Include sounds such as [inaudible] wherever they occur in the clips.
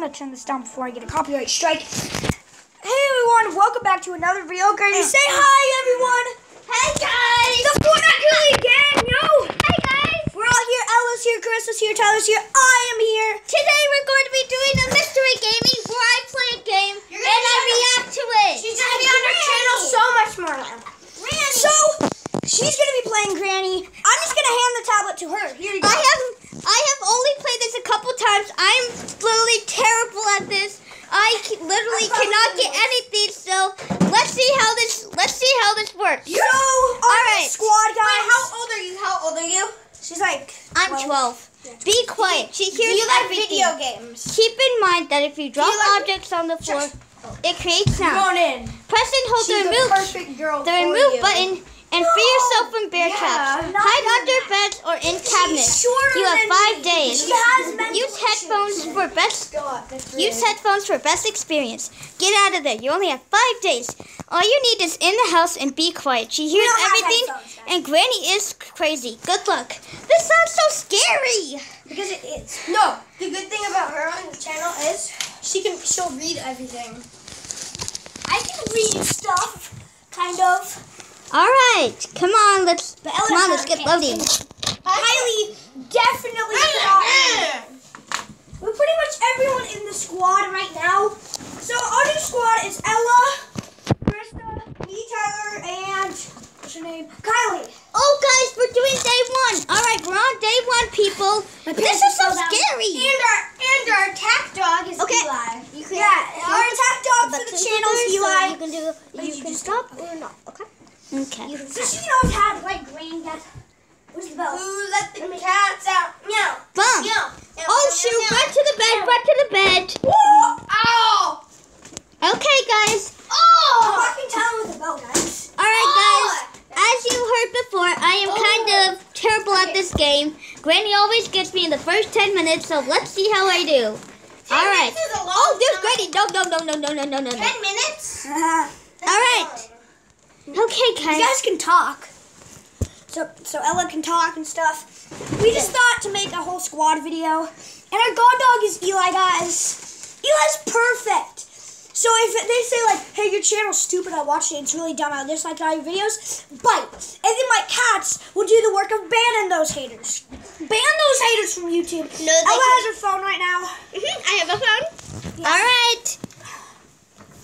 gonna turn this down before I get a copyright strike. Hey everyone, welcome back to another video. Granny, say hi everyone. Hey guys! The Fortnite Girly Gang, yo! Hey guys! We're all here. Ella's here, Carissa's here, Tyler's here. I am here. Today we're going to be doing a mystery gaming where I play a game and I react to it. She's gonna be on our channel so much more now. So she's gonna be playing Granny. I'm just gonna hand the tablet to her. Here you go. I have I have only played this a couple times. I'm literally terrible at this. I literally I cannot get will. anything. So let's see how this let's see how this works. So, all right. squad guys. How old are you? How old are you? She's like. I'm 12. Be quiet. She hears you like everything. video games? Keep in mind that if you drop like- objects on the floor, it creates sound. Press and hold She's the remove the remove you. button and free yourself from bear Yeah, traps. Hide under that. beds or in cabinets. You have five me. days. She has Use headphones issues. for best. Use headphones for best experience. Get out of there. You only have five days. All you need is in the house and be quiet. She hears everything, and Granny is crazy. Good luck. This sounds so scary. Because it is. No, the good thing about her on the channel is she can she'll read everything. I can read stuff, kind of. All right, come on. Let's But come on. Let's get have loading. Kylie definitely cannot. We're pretty much everyone in the squad right now. So our new squad is Ella, Krista, me, Tyler, and what's her name? Kylie. Oh, guys, we're doing day one. All right, we're on day one, people. My This is so fell down. scary. Okay. Because she always had like green cats. Where's the bell? Who let the cats out. Meow. Bum. Meow. Oh shoot! Back to the bed. Back to the bed. Ooh, ow. Okay, guys. Oh. I'm Walking town with the bell, guys. All right, oh. guys. As you heard before, I am oh. kind of terrible okay. at this game. Granny always gets me in the first 10 minutes, so let's see how I do. Ten All right. oh, there's Granny. No, no, no, no, no, no, no, no. 10 minutes? [laughs] All right. Long. Okay, guys. You guys can talk. So so Ella can talk and stuff. We just thought to make a whole squad video. And our god dog is Eli, guys. Eli's perfect. So if they say like, hey, your channel's stupid, I watched it, it's really dumb, I dislike all your videos, bite. And then my cats will do the work of banning those haters. Ban those haters from YouTube. No, Ella has her phone right now. I have a phone. All right.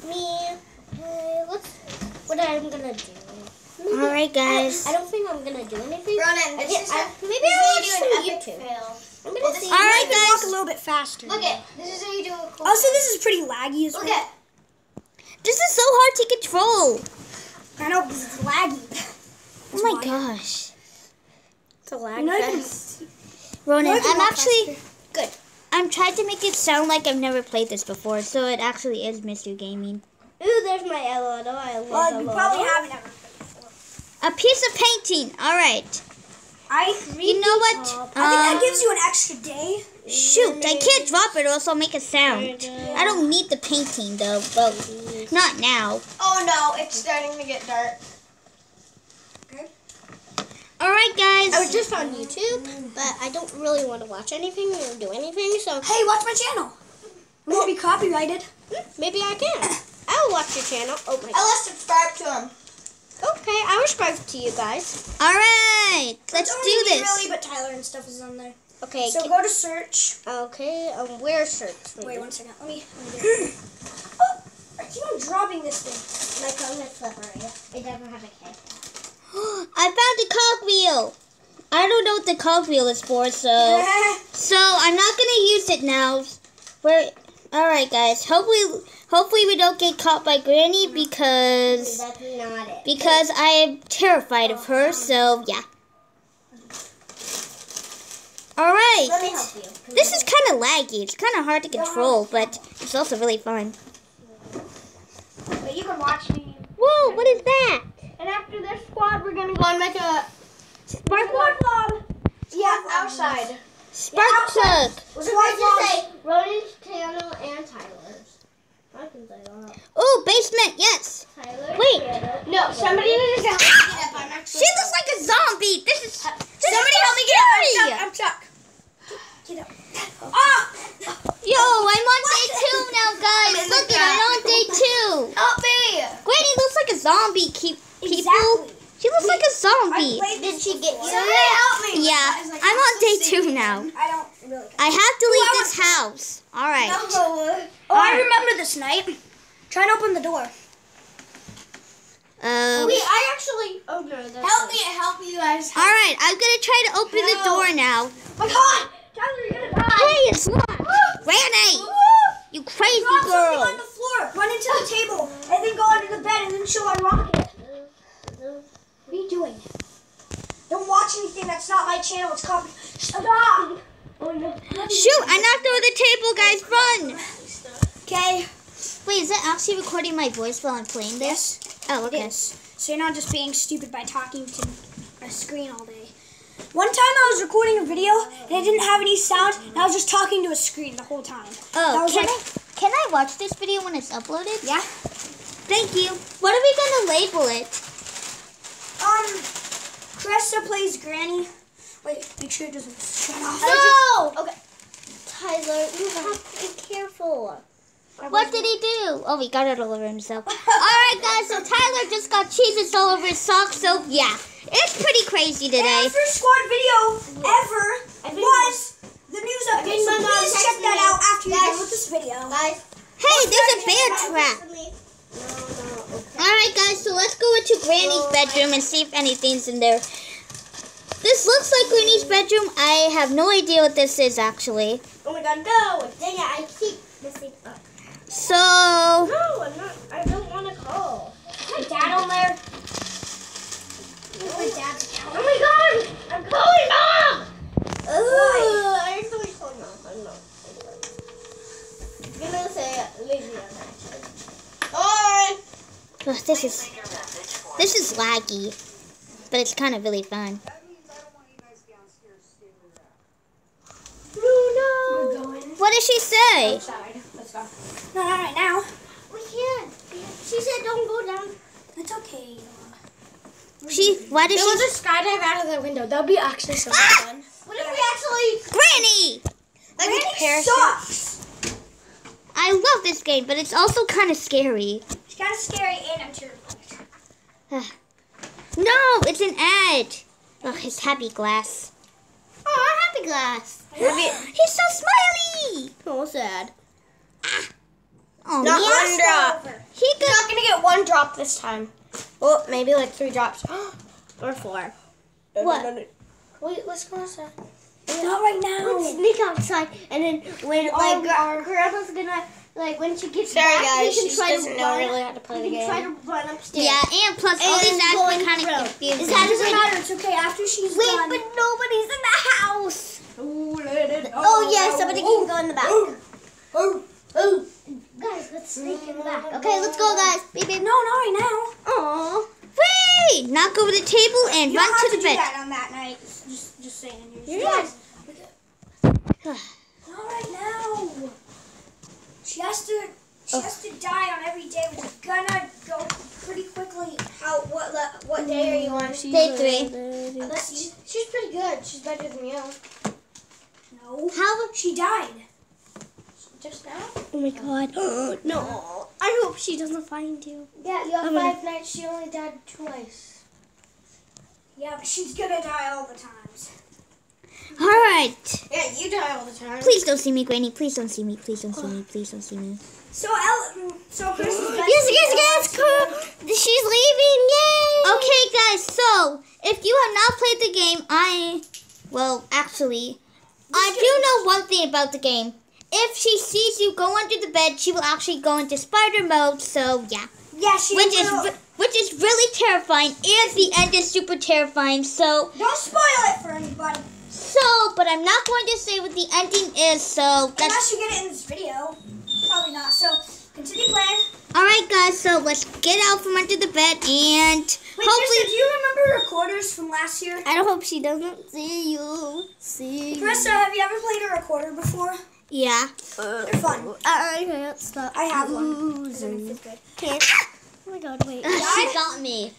me. Uh, what's what I'm gonna do? All right, guys. I don't think I'm gonna do anything. Ronan, I this get- is I- how, maybe this is I'll how watch you do some an epic YouTube. fail. I'm gonna this see. is All how right, you do- guys. Walk a little bit faster. Look at this is how you do a cool. Oh, also, this is pretty laggy as well. Look at This is so hard to control. I know, because it's laggy. Oh my gosh. It's a lag You know, you can- fest. Ronan, I can I'm actually faster. I'm trying to make it sound like I've never played this before, so it actually is Mystery Gaming. Ooh, there's my Ella. I love Well, you Ella. probably haven't ever. A piece of painting. All right. I, You know what? I think Um, that gives you an extra day. shoot, I can't drop it or else I'll make a sound. I don't need the painting though, but not now. Oh no, it's starting to get dark. Okay. All right, guys. I was just on YouTube, but I don't really want to watch anything or do anything, so Hey, watch my channel. We won't be copyrighted. maybe I can. I'll watch your channel. Oh my god. Ella, subscribe to him. Okay, I will subscribe to you guys. All right, let's Don't do only this. Really, but Tyler and stuff is on there. Okay. So go to search. okay. Um, where search? Wait one second. Let me. Let me do it. [gasps] oh, I keep on dropping this thing. My phone is slippery. It doesn't have a case. [gasps] I found a cogwheel. I don't know what the cogwheel is for, so [laughs] so I'm not gonna use it now. We're all right, guys. Hopefully, hopefully we don't get caught by Granny because That's not it. because I am terrified of her. So yeah. All right. Let me help you. This is kind of laggy. It's kind of hard to control, but it's also really fun. but you can watch me. Whoa! What is that? And after this squad, we're gonna go and make a Spark vlog. Yeah, outside. Spark plug. What did Ronan's channel and Tyler's. I can say that. Oh, basement, yes. Tyler, Wait. No, somebody needs to help me get up. I'm actually. She looks like a zombie. This is. Uh, this somebody is help me get up. I'm stuck. Get up. Oh. Yo, I'm on day two now, guys. I'm Look, I'm on day two. Help me. Granny looks like a zombie. Keep people. Exactly. She looks Wait, like a zombie. Did she get you? Help me. Yeah. I'm on day two now. I don't really. I have to leave Whoever- this house. All right. Oh, I remember this night. Try and open the door. Uh, Wait, I actually. Oh no, that's Help me, help you guys. all right. I'm gonna try to open the door now. My God, Tyler, you're gonna die. Hey, it's locked. [gasps] Granny, you crazy Drop something on girl. the floor. Run into the table and then go under the bed and then she'll unlock it. What are you doing? Don't watch anything that's not my channel. It's called. Stop. Oh no. Shoot! I knocked over the table, guys. Run. Okay. Wait, is that actually recording my voice while I'm playing this? Oh, It okay. So you're not just being stupid by talking to a screen all day. One time I was recording a video and I didn't have any sound and I was just talking to a screen the whole time. Oh, can like- I can I watch this video when it's uploaded? Yeah. Thank you. What are we gonna label it? Um, Cresta plays Granny. Wait, make sure it doesn't shut off. No! Okay. Tyler, you have to be careful. What did he do? Oh, he got it all over himself. [laughs] all right, guys. So Tyler just got cheeses all over his socks. So yeah, it's pretty crazy today. our first squad video ever was the news update. So please check that out after you're Guys. done with this video. Guys. Hey, there's a bear trap. No, no, okay. All right, guys. So let's go into Granny's bedroom and see if anything's in there. This looks like Granny's bedroom. I have no idea what this is actually. Oh my god, no! Dang it, I keep missing up. So No, I'm not. I don't want to call. My dad on there. My dad's Oh my god! I'm calling mom! Oh. Ugh, I actually called mom. I'm not. I'm gonna say that. Alright! Ugh, this is this is laggy, but it's kind of really fun. No, no! What did she say? Outside. Let's go. No, not right now. We can't. She said don't go down. It's okay. She why did There was she? a skydive out of the window. That would be actually so Ah! fun. What if we actually. Granny! Like Granny sucks. I love this game, but it's also kind of scary. It's kind of scary and I'm terrified. No, it's an ad. Oh, his happy glass. Oh, happy glass. [gasps] He's so smiley. Oh, sad. Ah. Oh, Not yeah. one drop. He You're not gonna get one drop this time. Well, maybe like three drops. [gasps] or four. What? Wait, let's go outside. Not right now. Let's sneak outside, and then when Our- like our grandma's gonna like when she gets Sorry back, guys, we can she try doesn't to know run. really how to play the we can try game. to run upstairs. yeah, and plus all these ads going are kind of through. confusing. Is It that doesn't matter. It's okay. After she's Wait, done. but nobody's in the house. Oh, let it oh, yeah, somebody can go in the back. Oh, Oh, guys, let's sneak in the back. Okay, let's go, guys. Beep beep. no, not right now. Aww. Wait! Knock over the table and You run don't have to to the do bed. that on that night. Just, just saying. You're Yes. [sighs] Not right now. She has to. She has to die on every day, which is gonna go pretty quickly. How? What? le- What day are you on? Day three. Let's see. She's pretty good. She's better than you. No. How? She died. Just now? Oh my god. [gasps] no. I hope she doesn't find you. Yeah, you have I'm gonna- five nights. She only died twice. Yeah, but she's gonna die all the times. All right. Yeah, you die all the time. Please don't see me, Granny. Please don't see me. Please don't see me. Please don't see me. So Ellen, so Chris is Yes, yes, yes. Cool. She's leaving. Yay. Okay, guys. So if you have not played the game, I, well, actually, I do know one thing about the game. If she sees you go under the bed, she will actually go into spider mode. So yeah, Yeah, she which is will. re- which is really terrifying, and the end is super terrifying. So Don't spoil it for anybody. So, but I'm not going to say what the ending is. So that's Unless you get it in this video. Probably not. So continue playing. all right, guys. So let's get out from under the bed and Wait, hopefully. Krista, do you remember recorders from last year? I don't hope she doesn't see you. See you. Krista, have you ever played a recorder before? Yeah. They're fun. I can't stop. I have one. Because I'm in fifth grade. Can't. Ah! Oh my god, wait. she got me.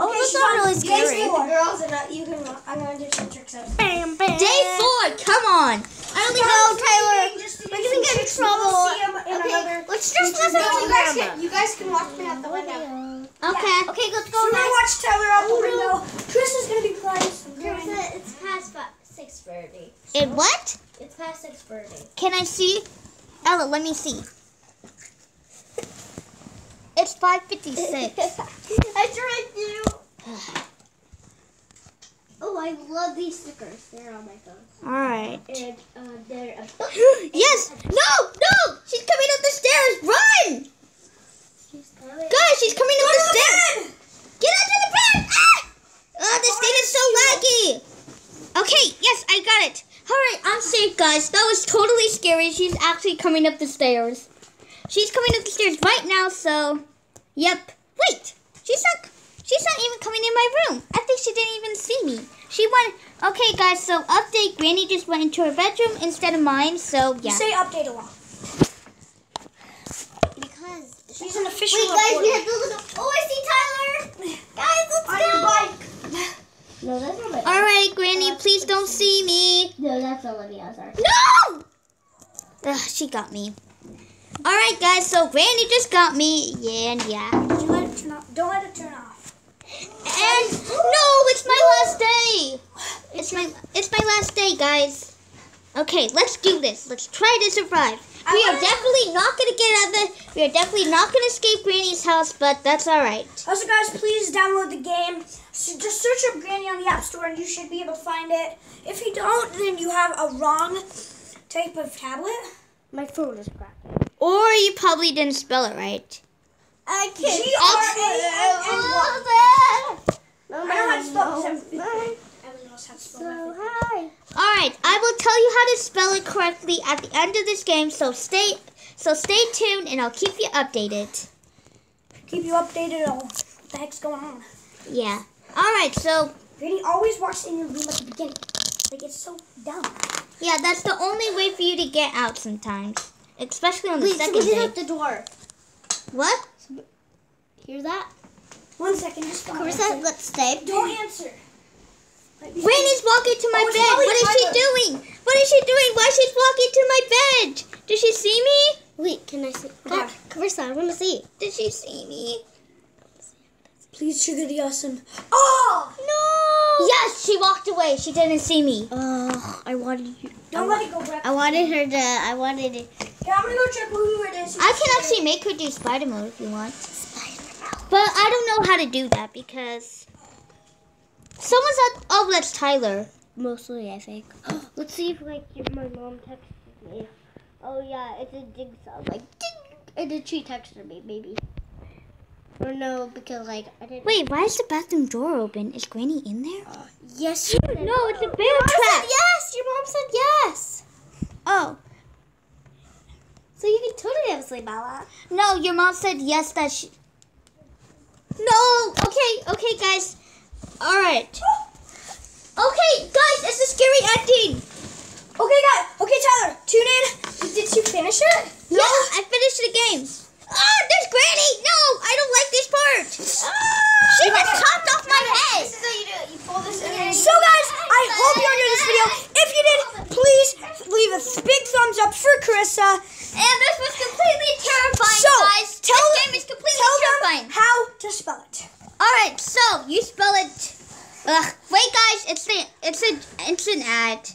Oh, Okay, that's not on really day four. Girls, and uh, you can. I'm gonna do some tricks out. Bam, bam. Day four. Come on. I only know, Tyler. Just to We're gonna get in tricks. We'll trouble. see 'em in Okay, another let's just YouTube listen video. to You guys Grandma. can. You guys can watch me out the window. Video. Okay. Okay, let's So go we're gonna watch Tyler out the window. Chris is gonna be playing some Here's game. it. It's past six thirty. It what? It's past six thirty. Can I see? Ella, let me see. It's 556. [laughs] I tried to. Oh, I love these stickers. They're on my phone. Alright. And uh, they're a [gasps] yes! No! No! She's coming up the stairs! Run! She's coming. Guys, she's coming up the stairs! Get under the bed! Ah! Oh, this thing is so laggy! Okay, yes, I got it. Alright, I'm safe, guys. That was totally scary. She's actually coming up the stairs. She's coming up the stairs right now, so... Yep. Wait! She's not... She's not even coming in my room. I think she didn't even see me. She went... Okay, guys, so update. Granny just went into her bedroom instead of mine, so You yeah. say update a lot. Because. She's an official Wait, guys, we have the little. Oh, I see Tyler. Guys, let's On go. your bike. No, that's not my. Alright, Granny, uh, please don't see me. No, that's Olivia. Sorry. No! Ugh, she got me. Alright, guys, so Granny just got me. Yeah, and yeah. You let it turn off? Don't let it turn off. And no, it's my last day. It's my it's my last day, guys. Okay, let's do this. Let's try to survive. I We are definitely not gonna get out of the. We are definitely not gonna escape Granny's house, but that's all right. Also, guys, please download the game. So just search up Granny on the App Store, and you should be able to find it. If you don't, then you have a wrong type of tablet. My phone is cracked. Or you probably didn't spell it right. I G R A N N Y. No, I know how to spell no, it. no. Everyone knows how to spell So hi. All right, I will tell you how to spell it correctly at the end of this game. So stay, so stay tuned, and I'll keep you updated. Keep you updated on what the heck's going on. Yeah. All right. So Granny always walks in your room at the beginning. Like it's so dumb. yeah, that's the only way for you to get out sometimes, especially on the Wait, second someone's day. at the door. What? Hear that? One second, just don't Carissa, answer. let's stay. Don't answer. Like, Granny's walking to my Oh, bed. What is she doing? What is she doing? Why she's walking to my bed? Did she see me? Wait, can I see? Okay. God, Carissa, I want to see. Did she see me? Please trigger the awesome. Oh! No. Yes, she walked away. She didn't see me. Oh, I wanted you. Don't let it go, Brett. I wanted her to. I wanted it. Yeah, I'm gonna go check who it is. I can actually make her do spider mode if you want. But I don't know how to do that because someone's at. Oh, that's Tyler. Mostly, I think. [gasps] Let's see if like if my mom texted me. Oh yeah, it's a ding sound like ding. And then she texted me, maybe. Or no, because like I didn't. Wait, why is the bathroom door open? Is Granny in there? Uh, yes. She [gasps] said No, it's a bear Your mom trap. said yes. Your mom said yes. Oh, So you can totally have a sleep out. no, your mom said yes that she. No, okay, okay, guys. All right. Okay, guys, it's a scary ending. Okay, guys. Okay, Tyler. Tune in. Did you finish it? No, I finished the game. Ah, there's Granny. No, I don't like this part. She just chopped off my head. This is how you do it. You pull this in. So, guys, I hope you enjoyed this video. If you did, please leave a big thumbs up for Carissa. And this was completely terrifying, So, guys. tell this game is completely Tell terrifying. them how to spell it. All right, so you spell it. Ugh, wait, guys, it's the it's a it's an ad.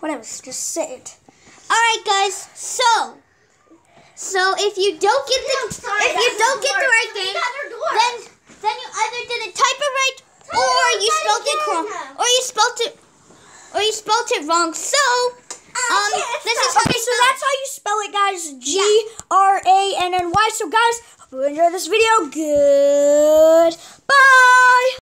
Whatever. Just say it. All right, guys. So, so if you don't get the if you don't get the right game, then then you either didn't type it right, or you spelled it wrong, or you spelled it, or you spelled it wrong. So, um, this is Okay, so that's how you spell it, guys. G R A N N Y. So, guys, hope you enjoyed this video. Good. Bye.